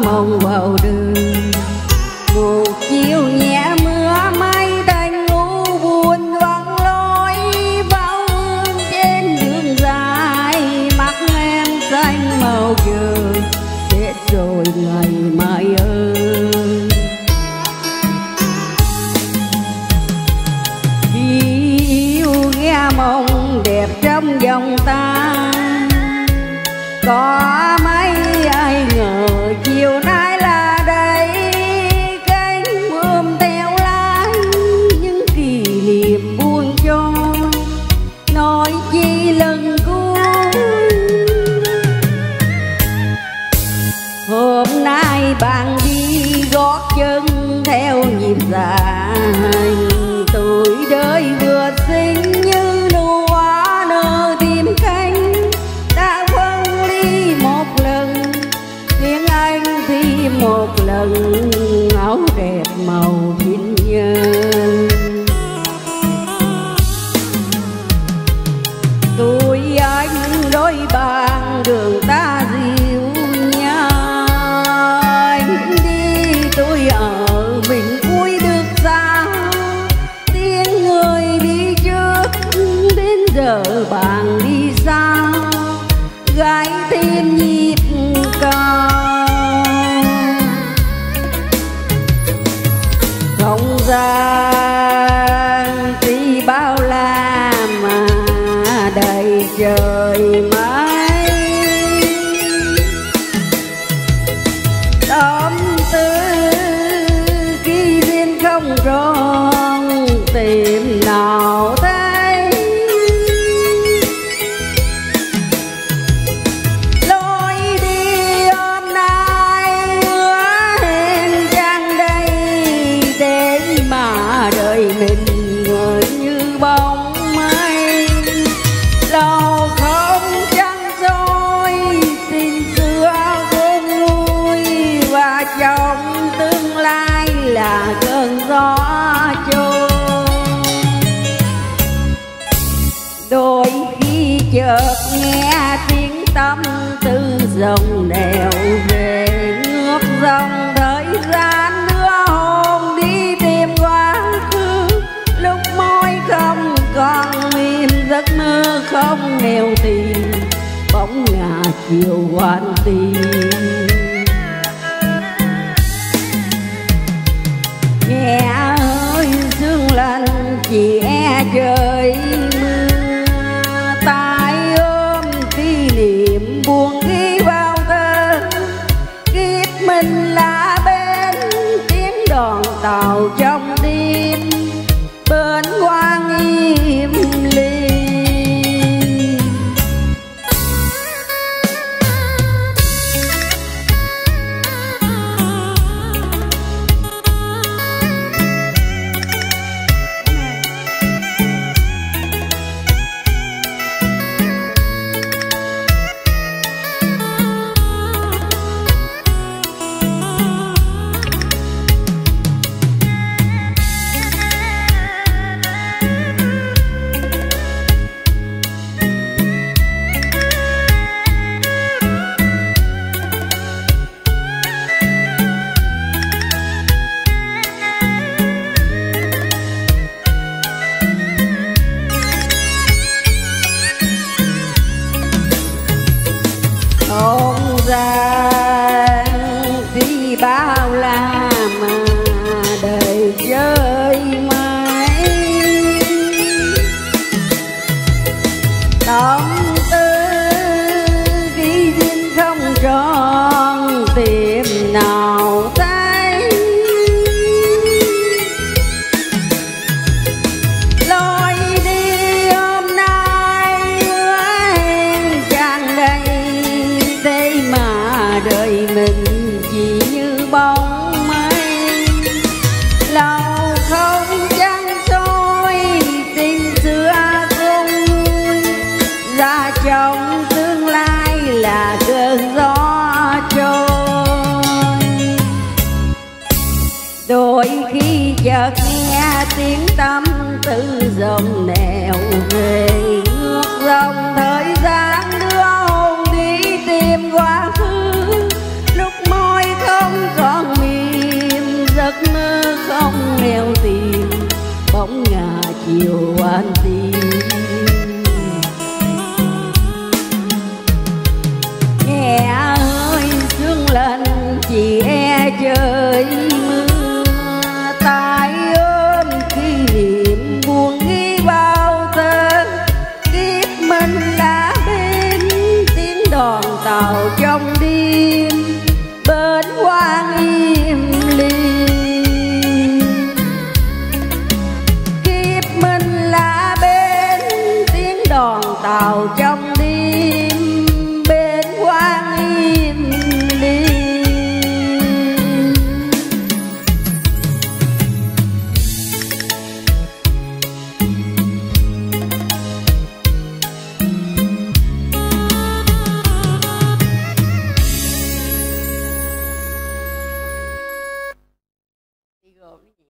不不 không gian tí bao la mà đầy trời mãi đón tư. chợt nghe tiếng tâm tư dòng đèo về nước dòng thời gian đưa hôm đi tìm quá khứ lúc môi không còn miên giấc mơ không nghèo tìm bóng nhà chiều hoàn tìm vào trong đi that đôi khi chợt nghe tiếng tâm tư dòng nẻo về nước rong thơ vào trong đêm, bên quan im ly kiếp mình là bên tiếng đòn tàu cho